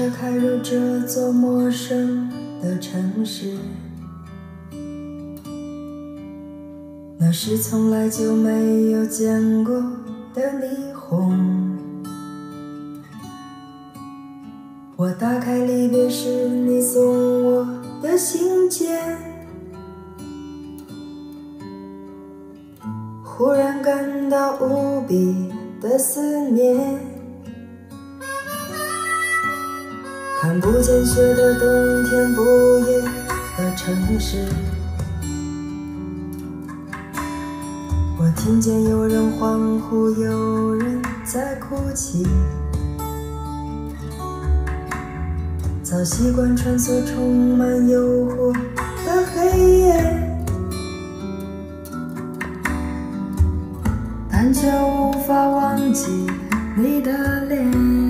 车开入这座陌生的城市，那是从来就没有见过的霓虹。我打开离别时你送我的信件，忽然感到无比的思念。看不见雪的冬天，不夜的城市。我听见有人欢呼，有人在哭泣。早习惯穿梭充满诱惑的黑夜，但却无法忘记你的脸。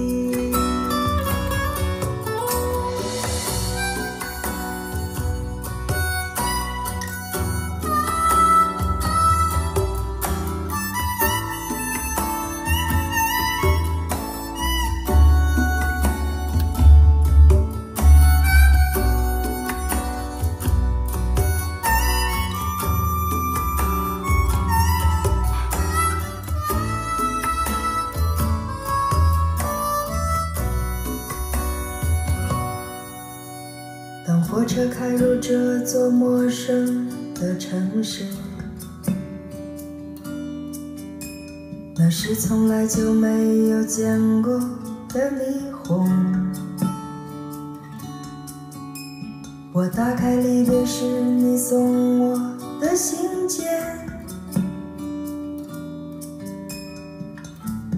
火车开入这座陌生的城市，那是从来就没有见过的霓虹。我打开离别时你送我的信件，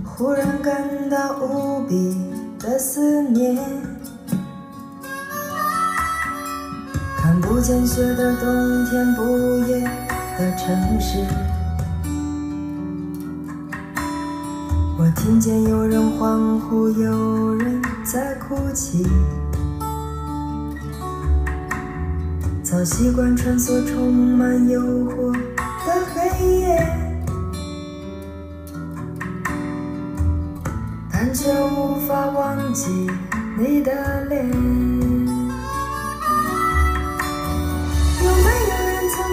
忽然感到无比的思念。看不见雪的冬天，不夜的城市。我听见有人欢呼，有人在哭泣。早习惯穿梭充满诱惑的黑夜，但却无法忘记你的脸。